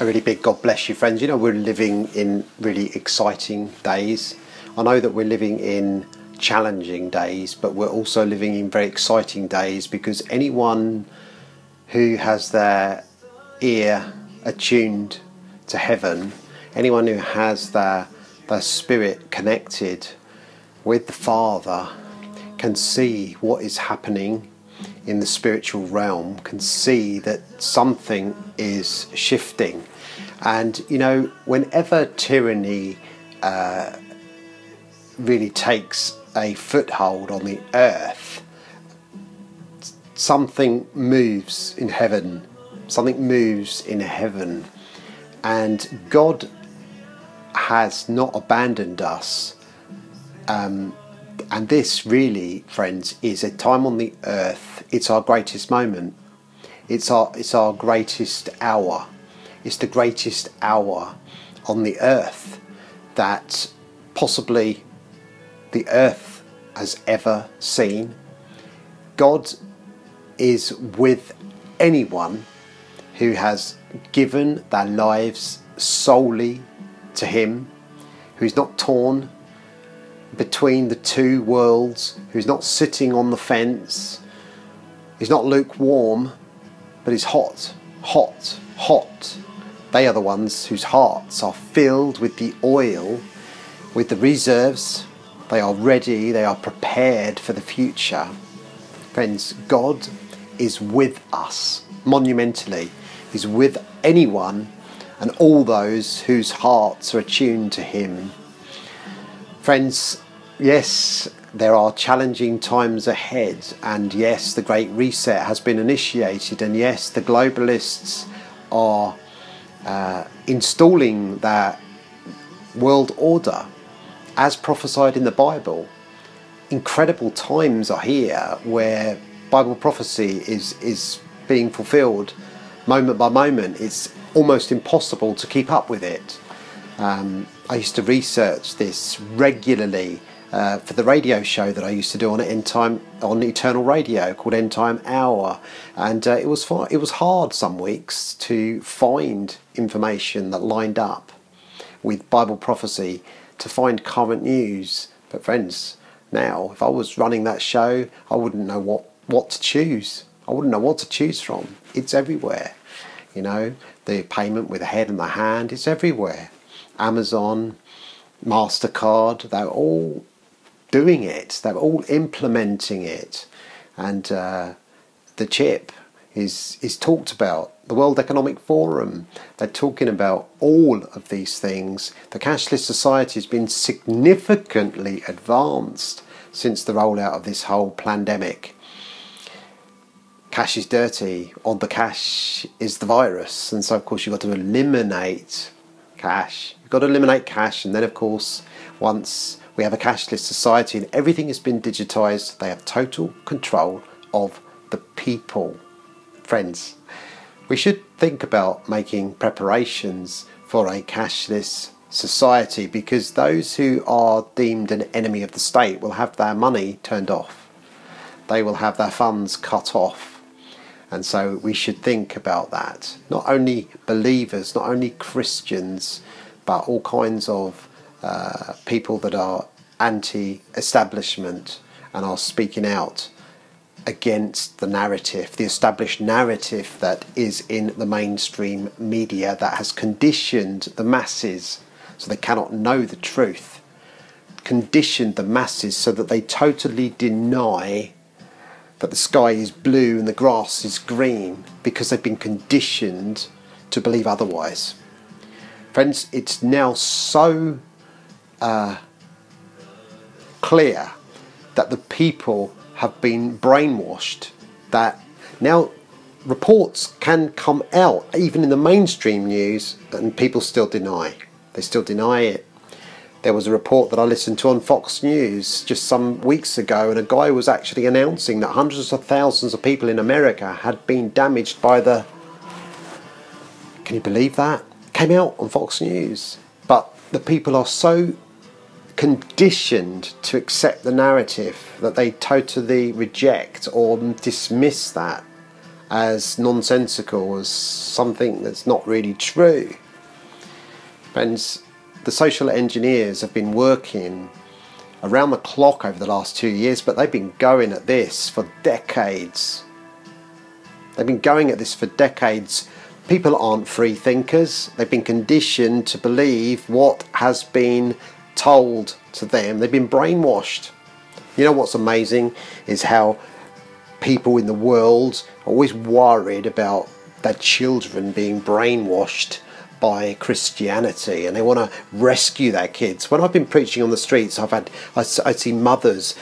A really big God bless you, friends. You know, we're living in really exciting days. I know that we're living in challenging days, but we're also living in very exciting days because anyone who has their ear attuned to heaven, anyone who has their, their spirit connected with the Father, can see what is happening in the spiritual realm, can see that something is shifting. And you know, whenever tyranny uh, really takes a foothold on the earth, something moves in heaven. Something moves in heaven. And God has not abandoned us. Um, and this really, friends, is a time on the earth. It's our greatest moment. It's our, it's our greatest hour. It's the greatest hour on the earth that possibly the earth has ever seen. God is with anyone who has given their lives solely to Him, who's not torn between the two worlds, who's not sitting on the fence, he's not lukewarm, but he's hot, hot, hot. They are the ones whose hearts are filled with the oil, with the reserves. They are ready, they are prepared for the future. Friends, God is with us monumentally. He's with anyone and all those whose hearts are attuned to Him. Friends, yes, there are challenging times ahead, and yes, the Great Reset has been initiated, and yes, the globalists are uh, installing that world order as prophesied in the Bible. Incredible times are here where Bible prophecy is, is being fulfilled moment by moment. It's almost impossible to keep up with it. Um, I used to research this regularly uh, for the radio show that I used to do on End Time on Eternal Radio called End Time Hour, and uh, it was far, it was hard some weeks to find information that lined up with Bible prophecy to find current news. But friends, now if I was running that show, I wouldn't know what what to choose. I wouldn't know what to choose from. It's everywhere. You know, the payment with the head and the hand, it's everywhere. Amazon, MasterCard, they're all doing it, they're all implementing it. And uh, the chip is, is talked about. The World Economic Forum, they're talking about all of these things. The cashless society has been significantly advanced since the rollout of this whole pandemic cash is dirty, on the cash is the virus, and so of course you've got to eliminate cash. You've got to eliminate cash, and then of course, once we have a cashless society and everything has been digitized, they have total control of the people. Friends, we should think about making preparations for a cashless society because those who are deemed an enemy of the state will have their money turned off. They will have their funds cut off and so we should think about that. Not only believers, not only Christians, but all kinds of uh, people that are anti establishment and are speaking out against the narrative, the established narrative that is in the mainstream media that has conditioned the masses so they cannot know the truth, conditioned the masses so that they totally deny that the sky is blue and the grass is green because they've been conditioned to believe otherwise. Friends, it's now so uh, clear that the people have been brainwashed that now reports can come out, even in the mainstream news, and people still deny. They still deny it. There was a report that I listened to on Fox News just some weeks ago, and a guy was actually announcing that hundreds of thousands of people in America had been damaged by the. Can you believe that? Came out on Fox News. But the people are so conditioned to accept the narrative that they totally reject or dismiss that as nonsensical, as something that's not really true. Friends, the social engineers have been working around the clock over the last two years, but they've been going at this for decades. They've been going at this for decades. People aren't free thinkers. They've been conditioned to believe what has been told to them. They've been brainwashed. You know what's amazing is how people in the world are always worried about their children being brainwashed by Christianity and they want to rescue their kids. When I've been preaching on the streets, I've had I, I see mothers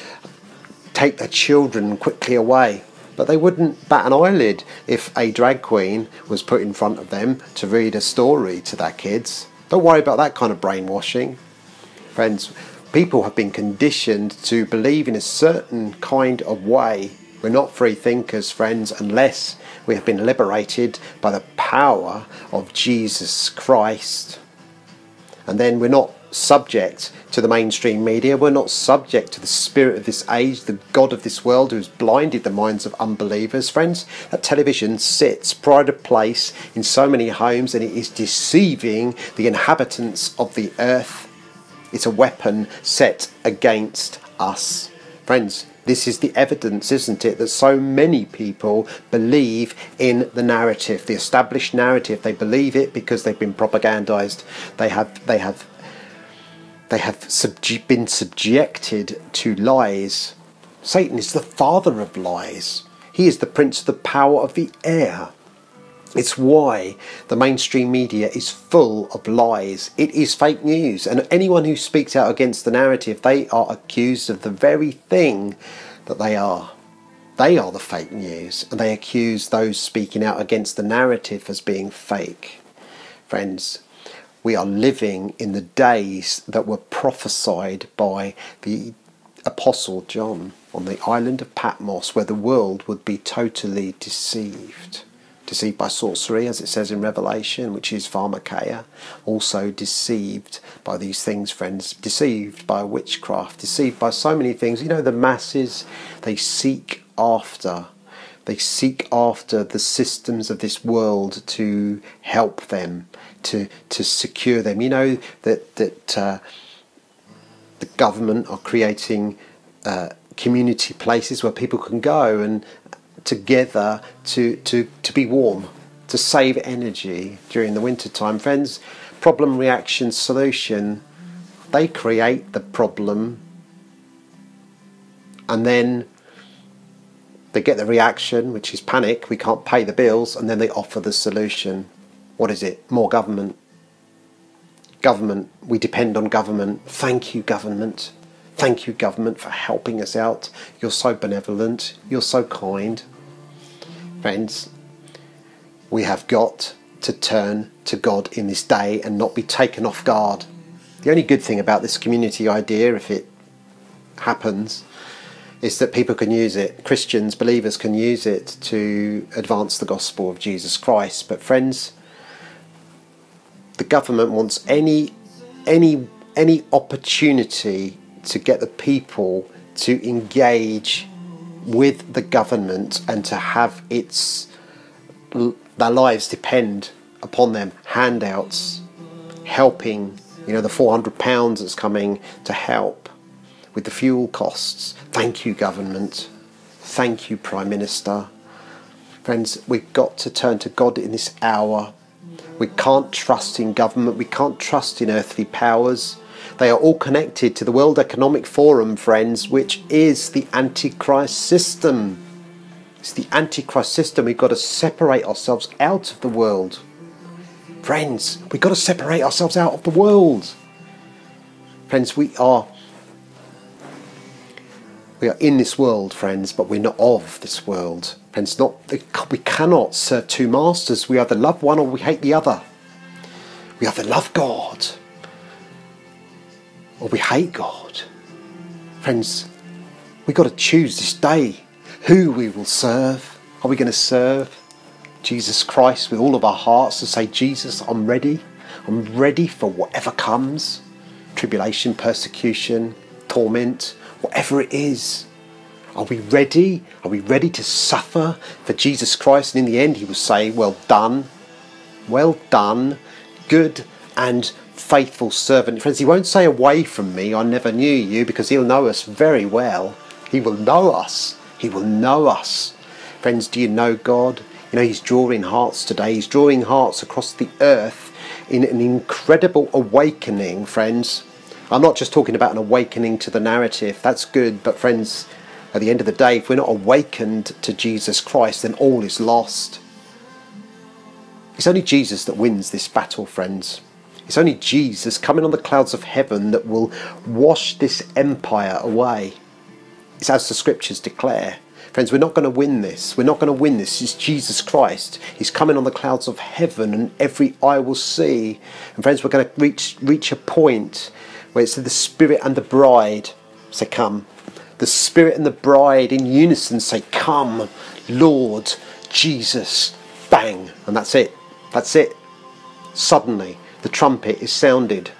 take their children quickly away but they wouldn't bat an eyelid if a drag queen was put in front of them to read a story to their kids. Don't worry about that kind of brainwashing. Friends, people have been conditioned to believe in a certain kind of way. We're not free thinkers, friends, unless we have been liberated by the power of Jesus Christ. And then we're not subject to the mainstream media. We're not subject to the spirit of this age, the God of this world who's blinded the minds of unbelievers. Friends, that television sits pride of place in so many homes and it is deceiving the inhabitants of the earth. It's a weapon set against us. Friends, this is the evidence, isn't it, that so many people believe in the narrative, the established narrative. They believe it because they've been propagandized. They have they have they have been subjected to lies. Satan is the father of lies. He is the prince of the power of the air. It's why the mainstream media is full of lies. It is fake news. And anyone who speaks out against the narrative, they are accused of the very thing that they are. They are the fake news. And they accuse those speaking out against the narrative as being fake. Friends, we are living in the days that were prophesied by the Apostle John on the island of Patmos, where the world would be totally deceived. Deceived by sorcery, as it says in Revelation, which is pharmakeia. Also deceived by these things, friends. Deceived by witchcraft. Deceived by so many things. You know, the masses, they seek after they seek after the systems of this world to help them, to to secure them. You know that that uh, the government are creating uh, community places where people can go and together to to to be warm, to save energy during the winter time. Friends, problem reaction solution. They create the problem and then they get the reaction, which is panic, we can't pay the bills, and then they offer the solution. What is it? More government. Government, we depend on government. Thank you, government. Thank you, government, for helping us out. You're so benevolent. You're so kind. Friends, we have got to turn to God in this day and not be taken off guard. The only good thing about this community idea, if it happens, is that people can use it, Christians, believers can use it to advance the gospel of Jesus Christ. But friends, the government wants any any any opportunity to get the people to engage with the government and to have its their lives depend upon them handouts helping you know the 400 pounds that's coming to help with the fuel costs. Thank you, government. Thank you, Prime Minister. Friends, we've got to turn to God in this hour. We can't trust in government, we can't trust in earthly powers. They are all connected to the World Economic Forum, friends, which is the Antichrist system. It's the Antichrist system. We've got to separate ourselves out of the world. Friends, we've got to separate ourselves out of the world. Friends, we are we are in this world, friends, but we're not of this world. Friends, not we cannot serve two masters. We either love one or we hate the other. We either love God or we hate God. Friends, we've got to choose this day who we will serve. Are we going to serve Jesus Christ with all of our hearts and say, Jesus, I'm ready. I'm ready for whatever comes tribulation, persecution, torment, whatever it is. Are we ready? Are we ready to suffer for Jesus Christ? And in the end, he will say, Well done, well done, good and faithful servant. Friends, he won't say, Away from me, I never knew you, because he'll know us very well. He will know us. He will know us. Friends, do you know God? You know, He's drawing hearts today. He's drawing hearts across the earth in an incredible awakening, friends. I'm not just talking about an awakening to the narrative, that's good, but friends, at the end of the day, if we're not awakened to Jesus Christ, then all is lost. It's only Jesus that wins this battle, friends. It's only Jesus coming on the clouds of heaven that will wash this empire away. It's as the scriptures declare. Friends, we're not going to win this. We're not going to win this. It's Jesus Christ. He's coming on the clouds of heaven, and every eye will see. And friends, we're going to reach reach a point where it's the Spirit and the bride say, "Come." The Spirit and the bride in unison say, "Come, Lord Jesus." Bang, and that's it. That's it. Suddenly, the trumpet is sounded.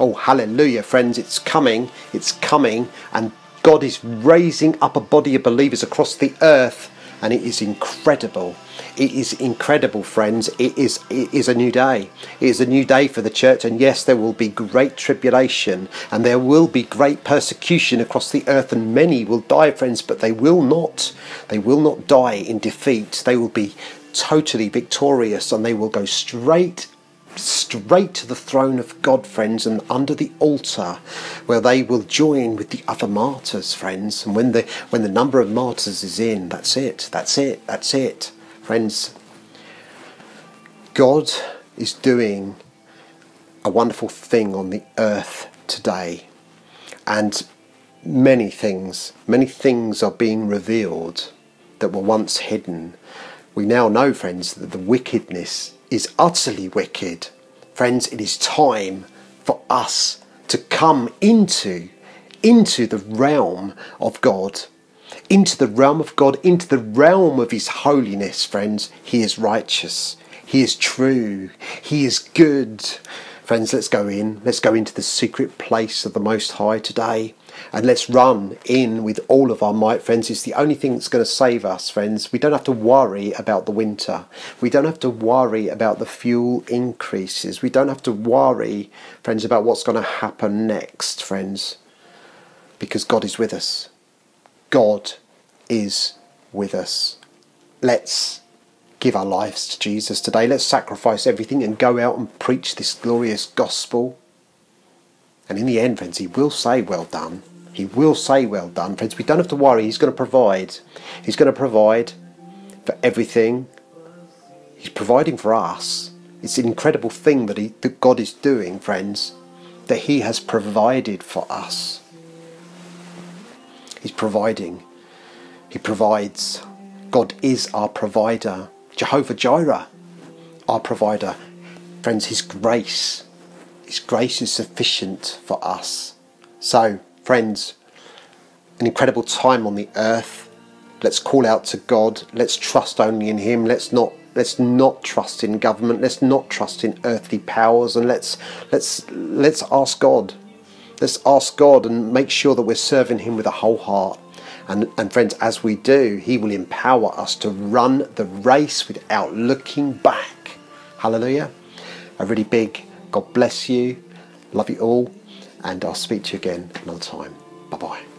Oh, hallelujah, friends! It's coming. It's coming, and God is raising up a body of believers across the earth, and it is incredible. It is incredible, friends. It is it is a new day. It is a new day for the church, and yes, there will be great tribulation, and there will be great persecution across the earth, and many will die, friends. But they will not. They will not die in defeat. They will be totally victorious, and they will go straight straight to the throne of God, friends, and under the altar, where they will join with the other martyrs, friends. And when the when the number of martyrs is in, that's it, that's it, that's it, friends. God is doing a wonderful thing on the earth today, and many things, many things are being revealed that were once hidden. We now know, friends, that the wickedness is utterly wicked. Friends, it is time for us to come into into the realm of God, into the realm of God, into the realm of His holiness, friends. He is righteous, He is true, He is good. Friends, let's go in. Let's go into the secret place of the Most High today. And let's run in with all of our might, friends. It's the only thing that's going to save us, friends. We don't have to worry about the winter. We don't have to worry about the fuel increases. We don't have to worry, friends, about what's going to happen next, friends. Because God is with us. God is with us. Let's give our lives to Jesus today. Let's sacrifice everything and go out and preach this glorious gospel. And in the end, friends, he will say, Well done. He will say, Well done. Friends, we don't have to worry. He's going to provide. He's going to provide for everything. He's providing for us. It's an incredible thing that, he, that God is doing, friends, that He has provided for us. He's providing. He provides. God is our provider. Jehovah Jireh, our provider. Friends, His grace his grace is sufficient for us. So, friends, an incredible time on the earth. Let's call out to God. Let's trust only in Him. Let's not let's not trust in government. Let's not trust in earthly powers. And let's let's let's ask God. Let's ask God and make sure that we're serving Him with a whole heart. And, and friends, as we do, He will empower us to run the race without looking back. Hallelujah. A really big God bless you. Love you all. And I'll speak to you again another time. Bye bye.